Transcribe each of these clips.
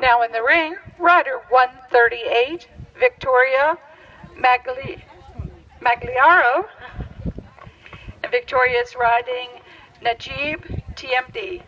Now in the ring, rider 138, Victoria Magli- Magliaro. And Victoria is riding Najib TMD.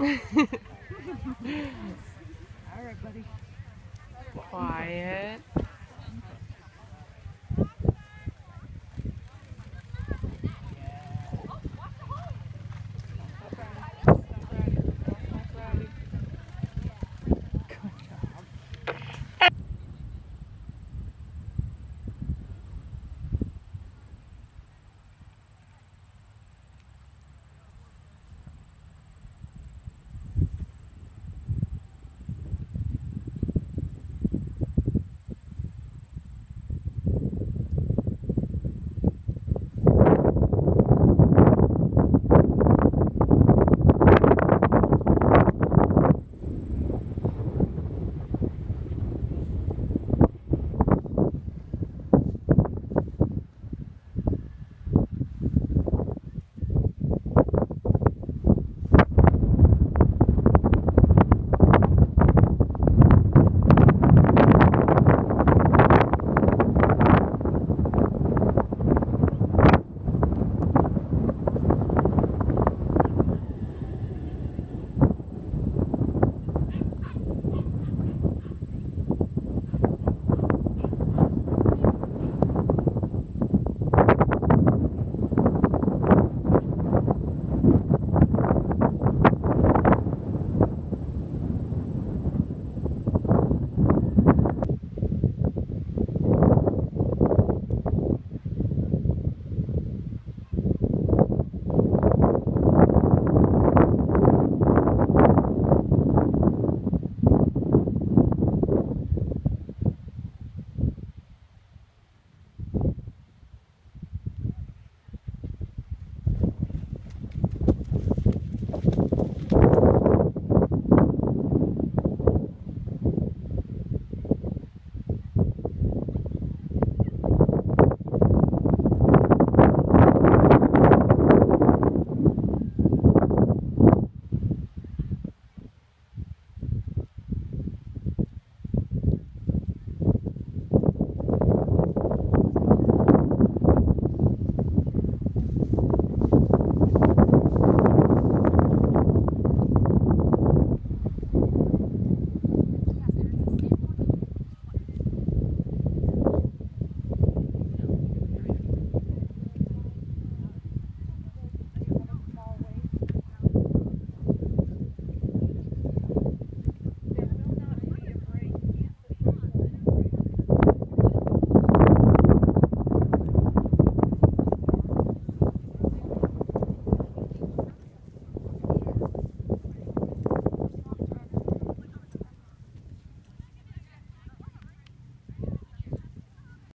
All right, buddy. Quiet.